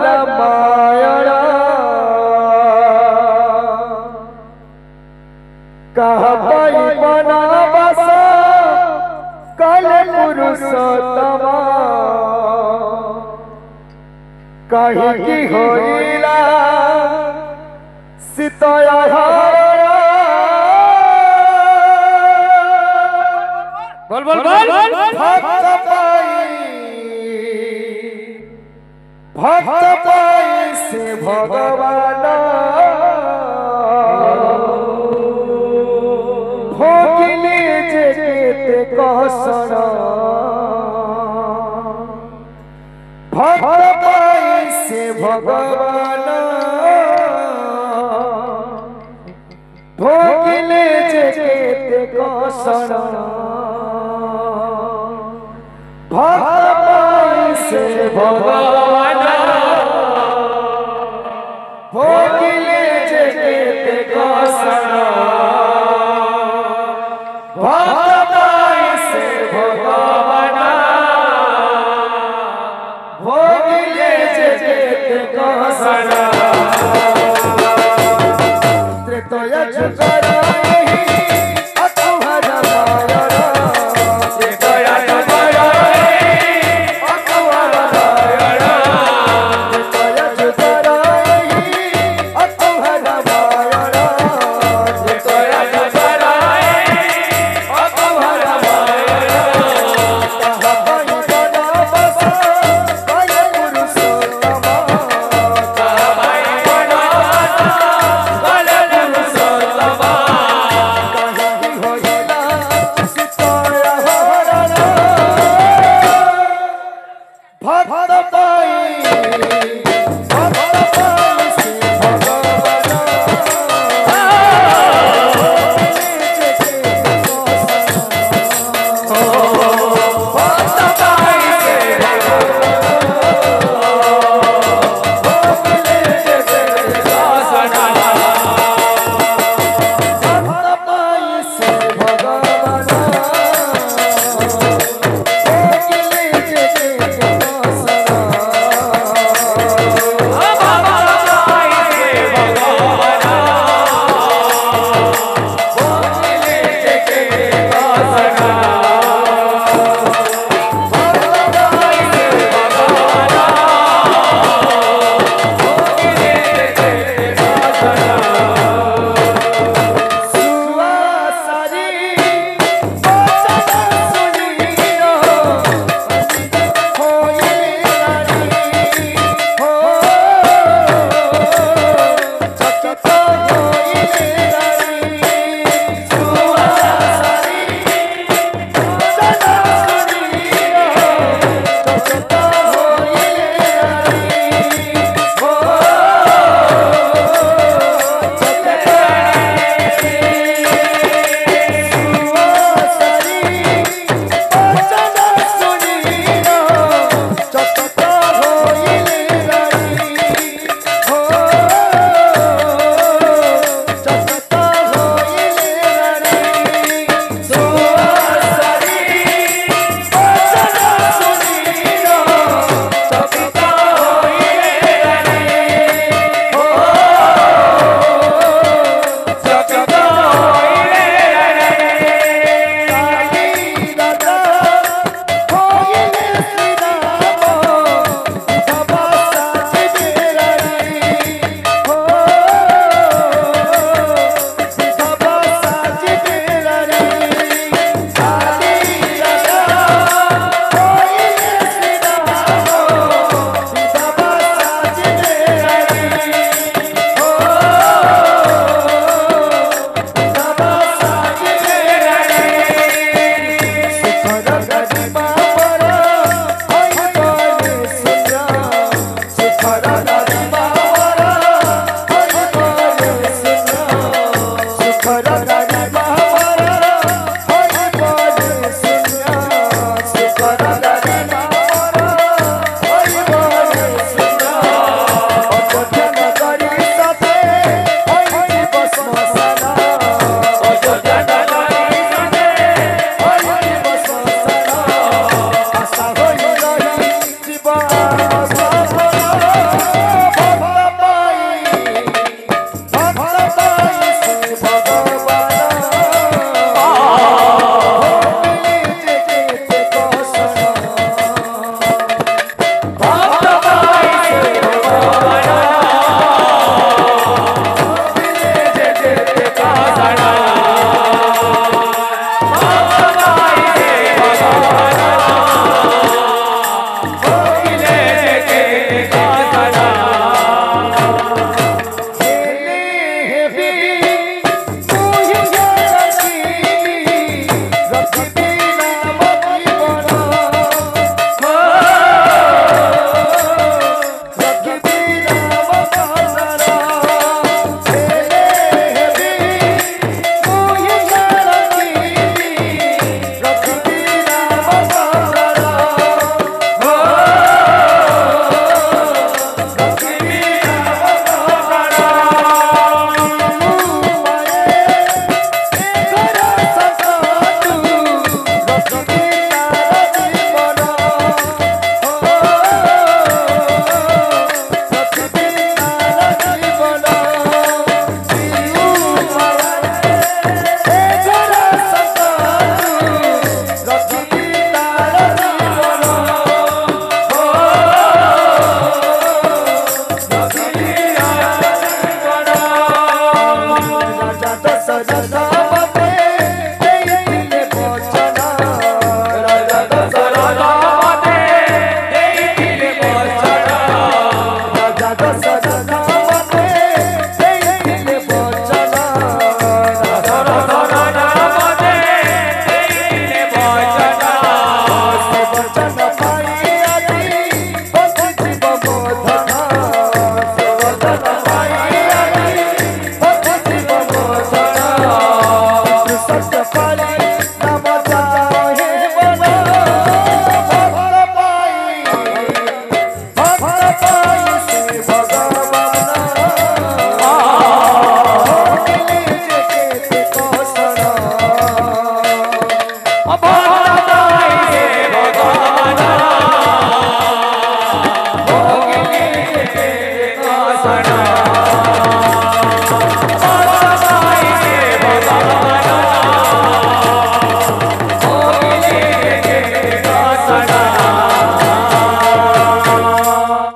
रामायण। कह बना बसा कल पुरुषोत्तमा। कहीं की होइला सीतया बोल बोल बोल। भक्त भक्त से भगवान। भोगिले जे केते भगवान। भोगिले जे केते कहसन। पाई से भगवान। केते कहसन भक्त पाई भक्त पाई से